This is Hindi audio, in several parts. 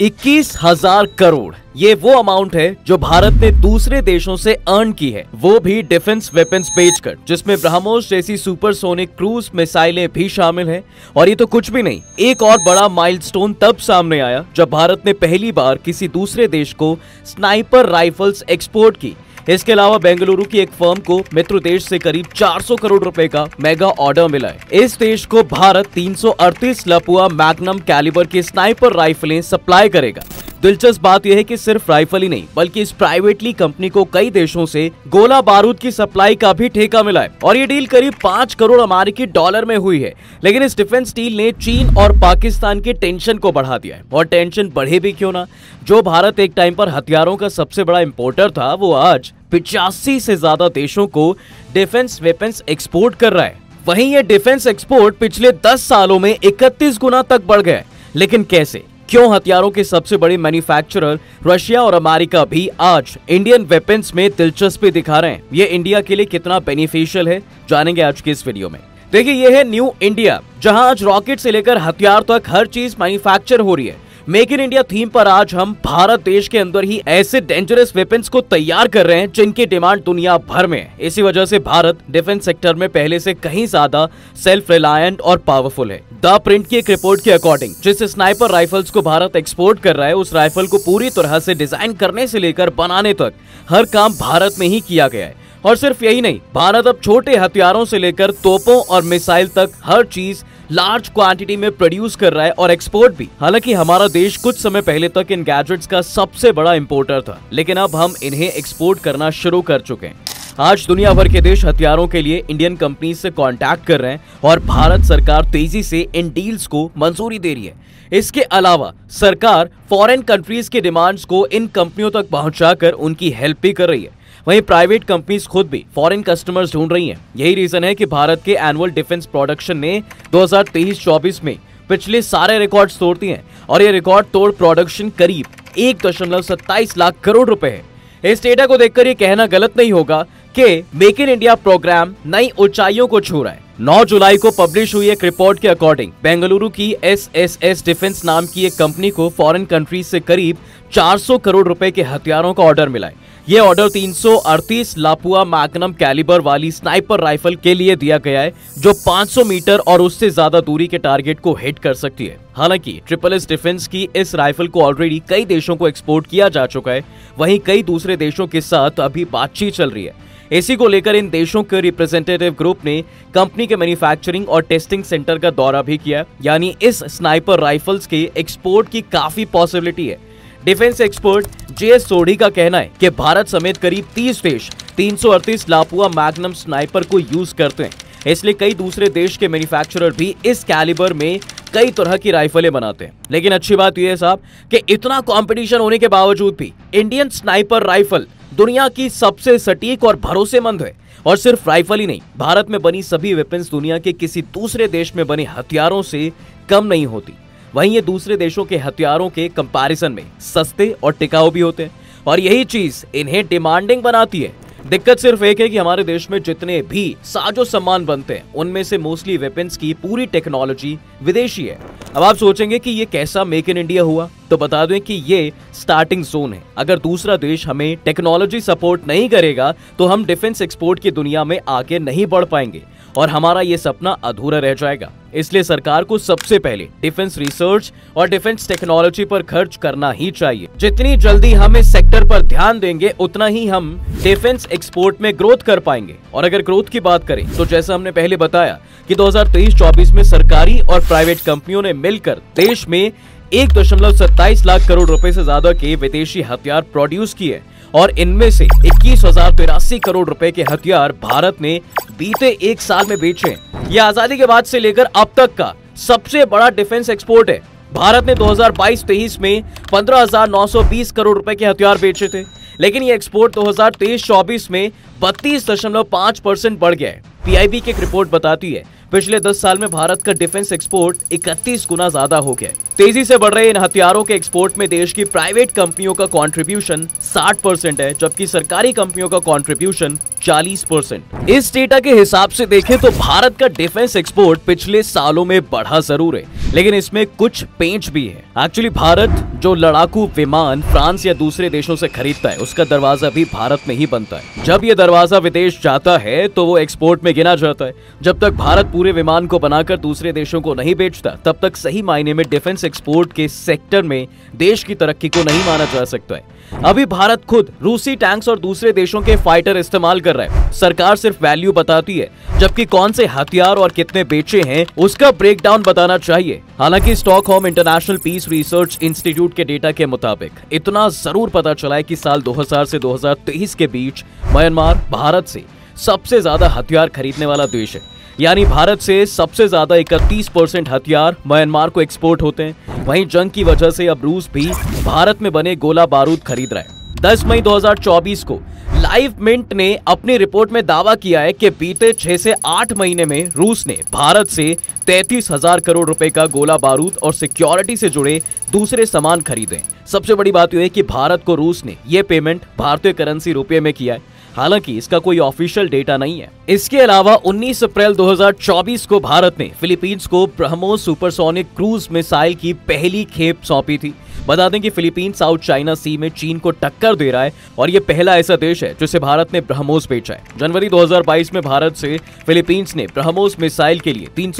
इक्कीस हज़ार करोड़। ये वो अमाउंट है जो भारत ने दूसरे देशों से अर्न की है। वो भी डिफेंस वेपन्स बेचकर, जिसमें ब्रह्मोस जैसी सुपरसोनिक क्रूज मिसाइलें भी शामिल हैं। और ये तो कुछ भी नहीं, एक और बड़ा माइलस्टोन तब सामने आया, जब भारत ने पहली बार किसी दूसरे देश को स्नाइपर राइफल्स एक्सपोर्ट की। इसके अलावा बेंगलुरु की एक फर्म को मित्र देश से करीब 400 करोड़ रुपए का मेगा ऑर्डर मिला है। इस देश को भारत 338 लपुआ मैग्नम कैलिबर की स्नाइपर राइफलें सप्लाई करेगा। दिलचस्प बात यह है कि सिर्फ़ राइफल ही नहीं, बल्कि इस प्राइवेटली कंपनी को कई देशों से गोला बारूद की सप्लाई का भी ठेका मिला है। और ये डील करीब पाँच करोड़ अमेरिकी डॉलर में हुई है। लेकिन इस डिफेंस डील ने चीन और पाकिस्तान की टेंशन को बढ़ा दिया है। और टेंशन बढ़े भी क्यों ना? जो भारत एक टाइम पर हथियारों का सबसे बड़ा इम्पोर्टर था, वो आज पिचासी से ज़्यादा देशों को डिफेंस वेपन्स एक्सपोर्ट कर रहा है। वहीं ये डिफेंस एक्सपोर्ट पिछले 10 सालों में 31 गुना तक बढ़ गया लेकिन कैसे? क्यों हथियारों के सबसे बड़े मैन्युफैक्चरर रशिया और अमेरिका भी आज इंडियन वेपन्स में दिलचस्पी दिखा रहे हैं? ये इंडिया के लिए कितना बेनिफिशियल है? जानेंगे आज के इस वीडियो में। देखिए, ये है न्यू इंडिया जहाँ आज रॉकेट से लेकर हथियार तक हर चीज़ मैन्युफैक्चर हो रही है। मेक इन इंडिया थीम पर आज हम भारत देश के अंदर ही ऐसे डेंजरस वेपन्स को तैयार कर रहे हैं, जिनकी डिमांड दुनिया भर में है। इसी वजह से भारत डिफेंस सेक्टर में पहले से कहीं ज़्यादा सेल्फ रिलायंट और पावरफुल है। द प्रिंट की एक रिपोर्ट के अकॉर्डिंग, जिस स्नाइपर राइफल्स को भारत एक्सपोर्ट कर रहा है, उस राइफल को पूरी तरह से डिज़ाइन करने से लेकर बनाने तक हर काम भारत में ही किया गया है। और सिर्फ़ यही नहीं, भारत अब छोटे हथियारों से लेकर तोपों और मिसाइल तक हर चीज़ लार्ज क्वांटिटी में प्रोड्यूस कर रहा है और एक्सपोर्ट भी। हालाँकि हमारा देश कुछ समय पहले तक इन गैजेट्स का सबसे बड़ा इम्पोर्टर था, लेकिन अब हम इन्हें एक्सपोर्ट करना शुरू कर चुके हैं। आज दुनिया भर के देश हथियारों के लिए इंडियन कंपनी से कांटेक्ट कर रहे हैं और भारत सरकार तेज़ी से इन डील्स को मंजूरी दे रही है। इसके अलावा, सरकार फॉरेन कंट्रीज़ के डिमांड्स को इन कंपनियों तक पहुंचाकर उनकी हेल्प भी कर रही है। वहीं प्राइवेट कंपनीज़ खुद भी फॉरेन कस्टमर्स ढूंढ रही हैं। यही रीजन है कि भारत के एनुअल डिफेंस प्रोडक्शन ने 2023-24 में पिछले सारे रिकॉर्ड तोड़ दिए हैं और ये रिकॉर्ड तोड़ प्रोडक्शन करीब एक दशमलव सत्ताईस लाख करोड़ रुपए है। इस डेटा को देखकर ये कहना गलत नहीं होगा कि मेक इन इंडिया प्रोग्राम नई ऊंचाइयों को छू रहा है। 9 जुलाई को पब्लिश हुई एक रिपोर्ट के अकॉर्डिंग बेंगलुरु की एस एस एस डिफेंस नाम की एक कंपनी को फॉरेन कंट्रीज़ से करीब 400 करोड़ रुपए के हथियारों का ऑर्डर मिला है। ये ऑर्डर 338 लापुआ मैग्नम कैलिबर वाली स्नाइपर राइफल के लिए दिया गया है, जो 500 मीटर और उससे ज़्यादा दूरी के टारगेट को हिट कर सकती है। हालाँकि ट्रिपल एस डिफेंस की इस राइफल को ऑलरेडी कई देशों को एक्सपोर्ट किया जा चुका है। वहीं कई दूसरे देशों के साथ अभी बातचीत चल रही है। इसी को लेकर इन देशों के रिप्रेजेंटेटिव ग्रुप ने कंपनी के मैन्युफैक्चरिंग और टेस्टिंग सेंटर का दौरा भी किया। यानी इस स्नाइपर राइफल्स के एक्सपोर्ट की काफ़ी पॉसिबिलिटी है। डिफेंस एक्सपर्ट जे सोढ़ी का कहना है कि भारत समेत करीब 30 देश 338 लापुआ मैग्नम स्नाइपर को यूज़ करते हैं। इसलिए कई दूसरे देश के मैन्युफैक्चरर भी इस कैलिबर में कई तरह की राइफलें बनाते हैं। लेकिन अच्छी बात यह है साहब कि इतना कंपटीशन होने के बावजूद भी इंडियन स्नाइपर राइफल दुनिया की सबसे सटीक और भरोसेमंद है। और सिर्फ़ राइफल ही नहीं, भारत में बनी सभी वेपन्स दुनिया के किसी दूसरे देश में बने हथियारों से कम नहीं होती। वहीं ये दूसरे देशों के हथियारों के कंपैरिजन में सस्ते और टिकाऊ भी होते हैं। और यही चीज़ इन्हें डिमांडिंग बनाती है। दिक्कत सिर्फ़ एक है कि हमारे देश में जितने भी साजो सामान बनते हैं, उनमें से मोस्टली वेपन्स की पूरी टेक्नोलॉजी विदेशी है। अब आप सोचेंगे कि ये कैसा मेक इन इंडिया हुआ तो बता दें कि ये स्टार्टिंग जोन है। अगर दूसरा देश हमें टेक्नोलॉजी सपोर्ट नहीं करेगा तो हम डिफेंस एक्सपोर्ट की दुनिया में आगे नहीं बढ़ पाएँगे। और हमारा ये सपना अधूरा रह जाएगा। इसलिए सरकार को सबसे पहले डिफेंस रिसर्च और डिफेंस टेक्नोलॉजी पर खर्च करना ही चाहिए। जितनी जल्दी हम इस सेक्टर पर ध्यान देंगे, उतना ही हम डिफेंस एक्सपोर्ट में ग्रोथ कर पाएँगे। और अगर ग्रोथ की बात करें तो जैसा हमने पहले बताया कि 2023-24 में सरकारी और प्राइवेट कंपनियों ने मिलकर देश में एक दशमलव सत्ताईस लाख करोड़ रुपए से ज़्यादा के विदेशी हथियार प्रोड्यूस किए। और इनमें से इक्कीस हज़ार तिरासी करोड़ रुपए के हथियार भारत ने बीते एक साल में बेचे। ये आज़ादी के बाद से लेकर अब तक का सबसे बड़ा डिफेंस एक्सपोर्ट है। भारत ने 2022-23 में 15,920 करोड़ रुपए के हथियार बेचे थे लेकिन ये एक्सपोर्ट 2023-24 में बत्तीस दशमलव पाँच परसेंट बढ़ गया है। पीआईबी की एक रिपोर्ट बताती है, पिछले 10 साल में भारत का डिफेंस एक्सपोर्ट 31 गुना ज़्यादा हो गया तेज़ी से बढ़ रहे इन हथियारों के एक्सपोर्ट में देश की प्राइवेट कंपनियों का कंट्रीब्यूशन 60 परसेंट है, जबकि सरकारी कंपनियों का कंट्रीब्यूशन 40 परसेंट। इस डेटा के हिसाब से देखें तो भारत का डिफेंस एक्सपोर्ट पिछले सालों में बढ़ा ज़रूर है, लेकिन इसमें कुछ पेंच भी है। एक्चुअली भारत जो लड़ाकू विमान फ्रांस या दूसरे देशों से खरीदता है, उसका दरवाज़ा भी भारत में ही बनता है। जब ये दरवाज़ा विदेश जाता है तो वो एक्सपोर्ट में गिना जाता है। जब तक भारत पूरे विमान को बनाकर दूसरे देशों को नहीं बेचता, तब तक सही मायने में डिफेंस एक्सपोर्ट के सेक्टर में देश की तरक्की को नहीं माना जा सकता है। अभी भारत खुद रूसी टैंक्स और दूसरे देशों के फाइटर इस्तेमाल कर रहा है। सरकार सिर्फ़ वैल्यू बताती है, जबकि कौन से हथियार और कितने बेचे हैं, उसका ब्रेकडाउन बताना चाहिए। हालाँकि stock Stockholm International Peace Research Institute के डेटा के मुताबिक, इतना ज़रूर पता चला है कि साल 2000 से 2023 के बीच म्यांमार, भारत से सबसे ज़्यादा हथियार खरीदने वाला देश है। यानी भारत से सबसे ज़्यादा 31 परसेंट हथियार म्यांमार को एक्सपोर्ट होते हैं। वहीं जंग की वजह से अब रूस भी भारत में बने गोला बारूद खरीद रहा है। 10 मई 2024 को लाइव मिंट ने अपनी रिपोर्ट में दावा किया है कि बीते छह से आठ महीने में रूस ने भारत से तैतीस हज़ार करोड़ रुपए का गोला बारूद और सिक्योरिटी से जुड़े दूसरे सामान खरीदे सबसे बड़ी बात यह है कि भारत को रूस ने यह पेमेंट भारतीय करेंसी रुपये में किया है। हालाँकि इसका कोई ऑफिशियल डेटा नहीं है। इसके अलावा 19 अप्रैल 2024 को भारत ने फिलीपींस को ब्रह्मोस सुपरसोनिक क्रूज मिसाइल की पहली खेप सौंपी थी। बता दें कि फिलीपींस साउथ चाइना सी में चीन को टक्कर दे रहा है और ये पहला ऐसा देश है जिसे भारत ने ब्रह्मोस बेचा है। जनवरी 2022 में भारत से फिलीपींस ने ब्रह्मोस मिसाइल के लिए तीन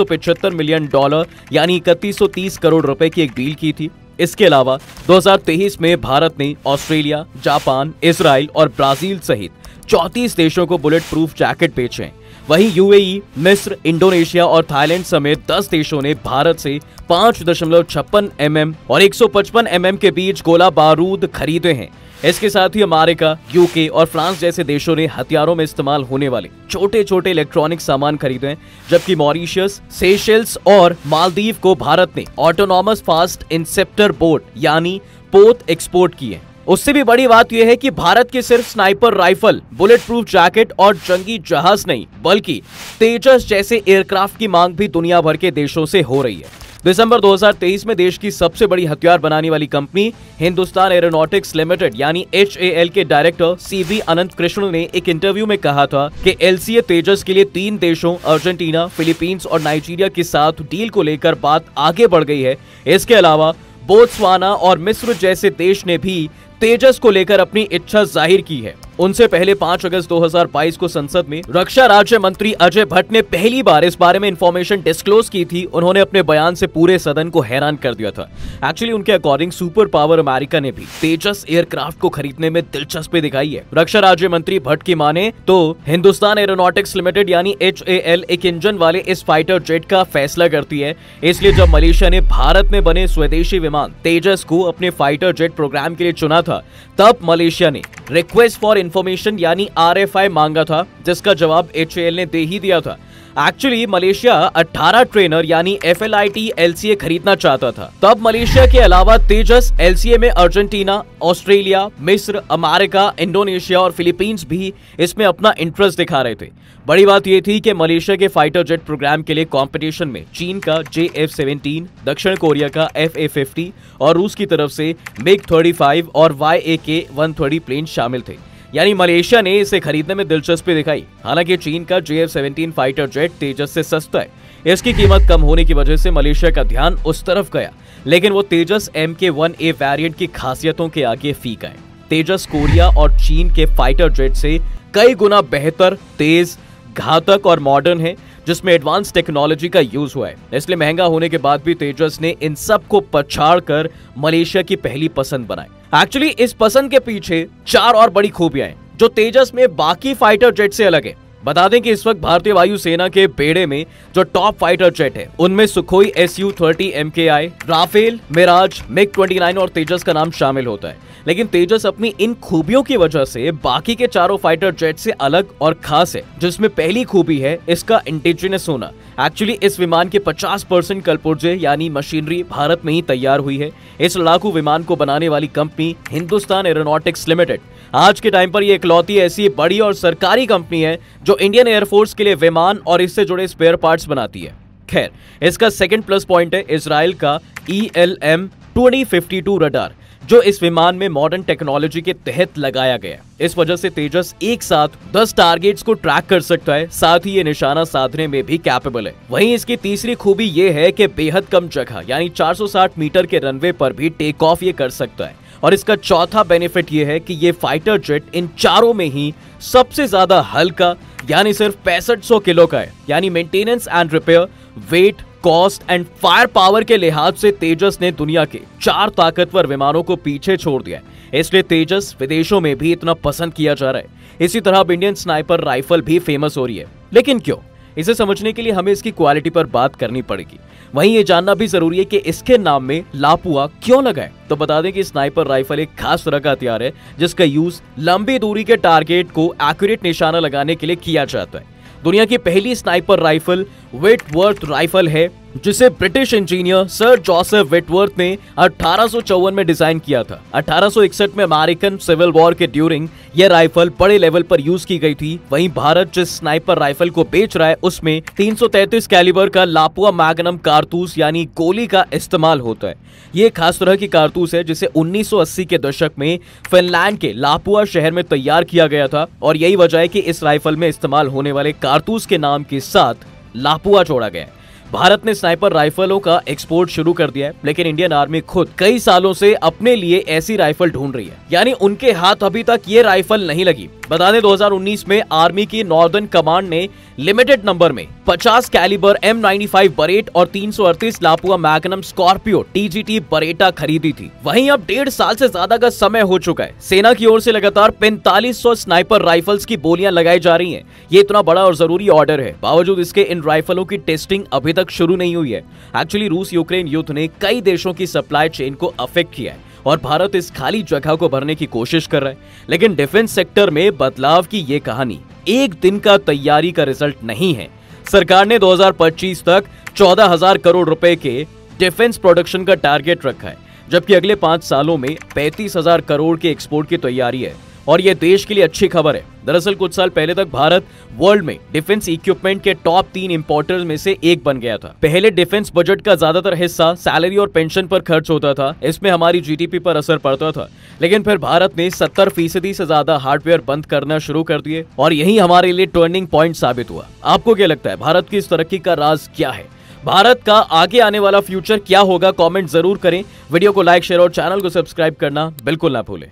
मिलियन डॉलर, यानी इकतीस करोड़ रुपए की एक डील की थी। इसके अलावा 2023 में भारत ने ऑस्ट्रेलिया, जापान, इसराइल और ब्राज़ील सहित चौतीस देशों को बुलेट प्रूफ जैकेट बेचे। वहीं यूएई, मिस्र, इंडोनेशिया और थाईलैंड समेत 10 देशों ने भारत से पाँच दशमलव छप्पन एम और 155 एम के बीच गोला बारूद खरीदे हैं। इसके साथ ही अमेरिका, यूके और फ्रांस जैसे देशों ने हथियारों में इस्तेमाल होने वाले छोटे छोटे इलेक्ट्रॉनिक सामान खरीदे हैं, जबकि मॉरिशियस सेशेल्स और मालदीव को भारत ने ऑटोनॉमस फास्ट इंसेप्टर बोट यानी पोत एक्सपोर्ट किए उससे भी बड़ी बात यह है कि भारत के सिर्फ़ sniper rifle bullet proof jacket और जंगी जहाज़ नहीं, बल्कि तेजस जैसे एयरक्राफ्ट की मांग भी दुनिया भर के देशों से हो रही है। दिसंबर 2023 में देश की सबसे बड़ी हथियार बनाने वाली कंपनी हिंदुस्तान एरोनॉटिक्स लिमिटेड, यानी एचएएल के डायरेक्टर सीवी अनंत कृष्ण ने एक इंटरव्यू में कहा था कि एलसीए तेजस के लिए तीन देशों, अर्जेंटीना, फिलीपींस और नाइजीरिया के साथ डील को लेकर बात आगे बढ़ गई है। इसके अलावा बोत्सवाना और मिस्र जैसे देश ने भी तेजस को लेकर अपनी इच्छा ज़ाहिर की है। उनसे पहले 5 अगस्त 2022 को संसद में रक्षा राज्य मंत्री अजय भट्ट ने पहली बार इस बारे में इंफॉर्मेशन डिस्क्लोज की थी। उन्होंने अपने बयान से पूरे सदन को हैरान कर दिया था। एक्चुअली उनके अकॉर्डिंग सुपर पावर अमेरिका ने भी तेजस एयरक्राफ्ट को खरीदने में दिलचस्पी दिखाई है। रक्षा राज्य मंत्री भट्ट की माने तो हिंदुस्तान एरोनॉटिक्स लिमिटेड यानी एच एक इंजन वाले इस फाइटर जेट का फैसला करती है। इसलिए जब मलेशिया ने भारत में बने स्वदेशी विमान तेजस को अपने फाइटर जेट प्रोग्राम के लिए चुना था, तब मलेशिया ने रिक्वेस्ट फॉर इंफॉर्मेशन यानी आरएफआई मांगा था, जिसका जवाब एच ने दे ही दिया था। एक्चुअली मलेशिया 18 ट्रेनर यानी एफ़ एल आई खरीदना चाहता था। तब मलेशिया के अलावा तेजस एल सी ए में अर्जेंटीना, ऑस्ट्रेलिया, मिस्र, अमेरिका, इंडोनेशिया और फिलीपींस भी इसमें अपना इंटरेस्ट दिखा रहे थे। बड़ी बात यह थी कि मलेशिया के फाइटर जेट प्रोग्राम के लिए कंपटीशन में चीन का जे एफ़ दक्षिण कोरिया का एफ़ ए और रूस की तरफ़ से मिग थर्टी और वाई ए प्लेन शामिल थे। यानी मलेशिया ने इसे खरीदने में दिलचस्पी दिखाई। हालाँकि चीन का J seventeen fighter jet Tejas से सस्ता है। इसकी कीमत कम होने की वजह से मलेशिया का ध्यान उस तरफ़ गया। लेकिन वो Tejas M K one A variant की खासियतों के आगे फीक आए। तेजस कोरिया और चीन के फाइटर जेट से कई गुना बेहतर, तेज, घातक और मॉडर्न है। जिसमें एडवांस टेक्नोलॉजी का यूज़ हुआ है। इसलिए महँगा होने के बाद भी तेजस ने इन सबको पछाड़ कर मलेशिया की पहली पसंद बनाई। एक्चुअली इस पसंद के पीछे चार और बड़ी खूबियाँ हैं, जो तेजस में बाकी फाइटर जेट से अलग है। बता दें कि इस वक्त भारतीय वायुसेना के बेड़े में जो टॉप फाइटर जेट है, उनमें Sukhoi S U thirty M K I Rafale, Mirage, MiG twenty nine और तेजस का नाम शामिल होता है। लेकिन तेजस अपनी इन खूबियों की वजह से बाकी के चारों फाइटर जेट से अलग और खास है, जिसमें पहली खूबी है इसका इंडिजिनस होना। एक्चुअली इस विमान के 50 परसेंट कलपुर्जे यानी मशीनरी भारत में ही तैयार हुई है। इस लड़ाकू विमान को बनाने वाली कंपनी हिंदुस्तान एरोनॉटिक्स लिमिटेड आज के टाइम पर ये इकलौती ऐसी बड़ी और सरकारी कंपनी है जो इंडियन एयरफोर्स के लिए विमान और इससे जुड़े स्पेयर पार्ट्स बनाती है। खैर, इसका सेकंड प्लस पॉइंट है इसराइल का ई एल एम रडार जो इस विमान में मॉडर्न टेक्नोलॉजी के तहत लगाया गया इस वजह से तेजस एक साथ 10 टारगेट्स को ट्रैक कर सकता है, साथ ही ये निशाना साधने में भी कैपेबल है। वहीं इसकी तीसरी खूबी ये है कि बेहद कम जगह, यानी 460 मीटर के रनवे पर भी टेक ऑफ़ ये कर सकता है। और इसका चौथा बेनिफिट ये है कि ये फाइटर जेट इन चारों में ही सबसे ज़्यादा हल्का, यानी सिर्फ़ पैंसठ किलो का है। यानी maintenance and repair weight cost and fire power के लिहाज से तेजस ने दुनिया के चार ताकतवर विमानों को पीछे छोड़ दिया इसलिए तेजस विदेशों में भी इतना पसंद किया जा रहा है। इसी तरह अब इंडियन स्नाइपर राइफल भी फ़ेमस हो रही है। लेकिन क्यों? इसे समझने के लिए हमें इसकी क्वालिटी पर बात करनी पड़ेगी। वहीं ये जानना भी ज़रूरी है कि इसके नाम में लापुआ क्यों लगा है? तो बता दें कि स्नाइपर राइफल एक खास तरह का हथियार है, जिसका यूज़ लंबी दूरी के टारगेट को एक्यूरेट निशाना लगाने के लिए किया जाता है। दुनिया की पहली sniper rifle Whitworth rifle है। जिसे British engineer sir Joseph Whitworth ने अठारह में डिज़ाइन किया था। 1861 में अमेरिकन सिविल वॉर के ड्यूरिंग यह राइफल बड़े लेवल पर यूज़ की गई थी। वहीं भारत जिस स्नाइपर राइफल को बेच रहा है, उसमें 333 कैलिबर का लापुआ मैग्नम कारतूस यानी गोली का इस्तेमाल होता है। ये खास तरह की कारतूस है, जिसे 1980 के दशक में फिनलैंड के लापुआ शहर में तैयार किया गया था और यही वजह है कि इस राइफल में इस्तेमाल होने वाले कारतूस के नाम के साथ लापुआ जोड़ा गया भारत ने स्नाइपर राइफलों का एक्सपोर्ट शुरू कर दिया है, लेकिन इंडियन आर्मी खुद कई सालों से अपने लिए ऐसी राइफल ढूंढ रही है। यानी उनके हाथ अभी तक ये राइफल नहीं लगी। बता दें 2019 में आर्मी की नॉर्दर्न कमांड ने लिमिटेड नंबर में 50 कैलिबर M95 बरेट और 338 Lapua Magnum Scorpio TGT Beretta खरीदी थी। वहीं अब डेढ़ साल से ज़्यादा का समय हो चुका है। सेना की ओर से लगातार 4500 स्नाइपर राइफल्स की बोलियाँ लगाई जा रही हैं। ये इतना बड़ा और ज़रूरी ऑर्डर है। बावजूद इसके इन राइफलों की टेस्टिंग अभी तक शुरू नहीं हुई है। एक्चुअली रूस यूक्रेन युद्ध ने कई देशों की सप्लाई चेन को अफेक्ट किया है। और भारत इस खाली जगह को भरने की कोशिश कर रहा है। लेकिन डिफेंस सेक्टर में बदलाव की ये कहानी एक दिन का तैयारी का रिज़ल्ट नहीं है। सरकार ने 2025 तक 14,000 करोड़ रुपए के डिफेंस प्रोडक्शन का टारगेट रखा है जबकि अगले पाँच सालों में पैंतीस हज़ार करोड़ के एक्सपोर्ट की तैयारी है। और ये देश के लिए अच्छी खबर है। दरअसल कुछ साल पहले तक भारत वर्ल्ड में डिफेंस इक्विपमेंट के टॉप तीन इंपोर्टर्स में से एक बन गया था। पहले डिफेंस बजट का ज़्यादातर हिस्सा सैलरी और पेंशन पर खर्च होता था। इसमें हमारी जीडीपी पर असर पड़ता था। लेकिन फिर भारत ने सत्तर फ़ीसदी से ज़्यादा हार्डवेयर बंद करना शुरू कर दिए और यही हमारे लिए टर्निंग पॉइंट साबित हुआ। आपको क्या लगता है, भारत की इस तरक्की का राज क्या है? भारत का आगे आने वाला फ्यूचर क्या होगा? कमेंट ज़रूर करें। वीडियो को लाइक शेयर और चैनल को सब्सक्राइब करना बिल्कुल ना भूलें।